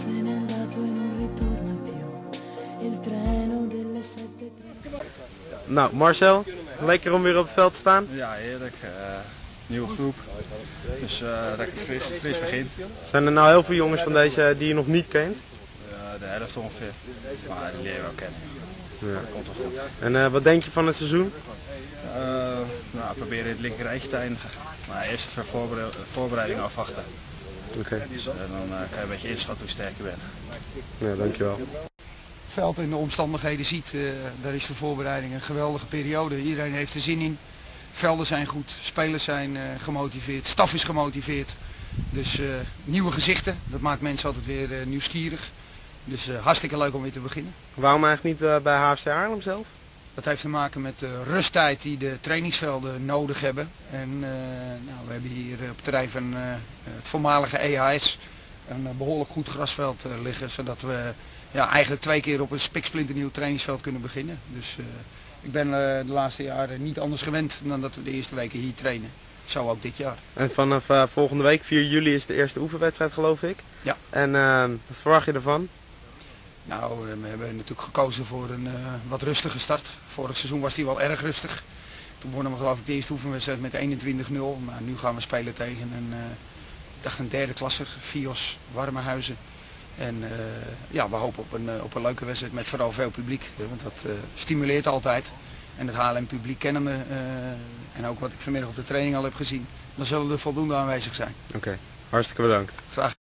se n'è andato e non ritorna più. Il treno delle sette... Nou, Marcel, lekker om weer op het veld te staan. Ja, heerlijk. eh, nieuwe groep. Dus eh, lekker fris, fris begin. Zijn er nou heel veel jongens van deze die je nog niet kent? Eh, de helft ongeveer. Maar die leren we wel kennen. Ja. Dat komt wel goed. En eh, wat denk je van het seizoen? Eh, nou, proberen in het linker rijtje te eindigen. Maar eerst even voorbere- voorbereiding afwachten. Oké, En dan eh, kan je een beetje inschatten hoe sterk je bent. ja, dankjewel. Het veld en de omstandigheden ziet, eh, daar is de voorbereiding een geweldige periode. Iedereen heeft er zin in. Velden zijn goed, spelers zijn eh, gemotiveerd, staf is gemotiveerd. Dus eh, nieuwe gezichten, dat maakt mensen altijd weer nieuwsgierig. Dus eh, hartstikke leuk om weer te beginnen. Waarom eigenlijk niet bij HFC Haarlem zelf? Dat heeft te maken met de rusttijd die de trainingsvelden nodig hebben. En eh, nou, we hebben hier op het terrein van eh, het voormalige EHS een eh, behoorlijk goed grasveld liggen. Zodat we ja, eigenlijk twee keer op een spiksplinternieuw trainingsveld kunnen beginnen. Dus ik ben de laatste jaren niet anders gewend dan dat we de eerste weken hier trainen. Zo ook dit jaar. En vanaf volgende week, 4 juli, is de eerste oefenwedstrijd geloof ik. Ja. En wat verwacht je ervan? Nou, eh, we hebben natuurlijk gekozen voor een eh, wat rustige start. Vorig seizoen was die wel erg rustig. Toen wonnen we geloof ik de eerste oefenwedstrijd met 21-0. Maar nu gaan we spelen tegen een, eh, ik dacht een derde klasser, Fios Warmehuizen. En ja, we hopen op een, op een leuke wedstrijd met vooral veel publiek. Want dat stimuleert altijd. En het HLM publiek kennen we. en ook wat ik vanmiddag op de training al heb gezien. Dan zullen er voldoende aanwezig zijn. Oké, hartstikke bedankt. Graag